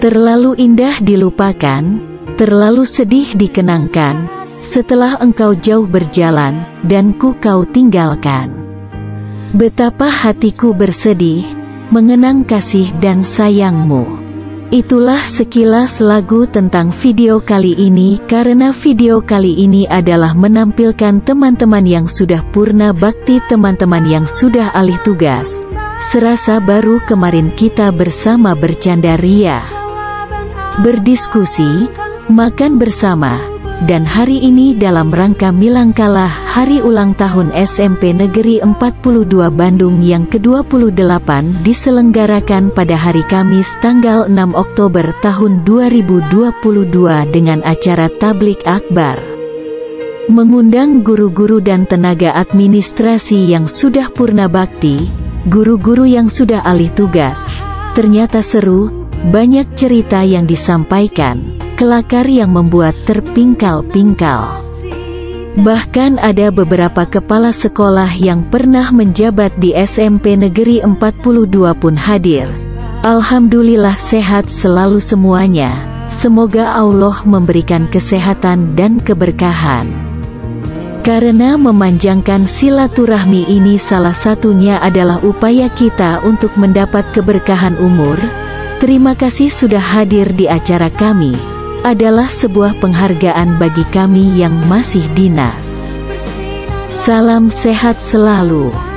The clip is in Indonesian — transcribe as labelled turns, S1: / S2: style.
S1: Terlalu indah dilupakan, terlalu sedih dikenangkan, setelah engkau jauh berjalan, dan ku kau tinggalkan. Betapa hatiku bersedih, mengenang kasih dan sayangmu. Itulah sekilas lagu tentang video kali ini karena video kali ini adalah menampilkan teman-teman yang sudah purna bakti teman-teman yang sudah alih tugas. Serasa baru kemarin kita bersama bercanda ria, berdiskusi, makan bersama, dan hari ini dalam rangka Milangkalah Hari Ulang Tahun SMP Negeri 42 Bandung yang ke-28 diselenggarakan pada hari Kamis tanggal 6 Oktober tahun 2022 dengan acara Tablik Akbar. Mengundang guru-guru dan tenaga administrasi yang sudah purna bakti, guru-guru yang sudah alih tugas. Ternyata seru, banyak cerita yang disampaikan kelakar yang membuat terpingkal-pingkal. Bahkan ada beberapa kepala sekolah yang pernah menjabat di SMP Negeri 42 pun hadir. Alhamdulillah sehat selalu semuanya. Semoga Allah memberikan kesehatan dan keberkahan. Karena memanjangkan silaturahmi ini salah satunya adalah upaya kita untuk mendapat keberkahan umur. Terima kasih sudah hadir di acara kami adalah sebuah penghargaan bagi kami yang masih dinas. Salam sehat selalu.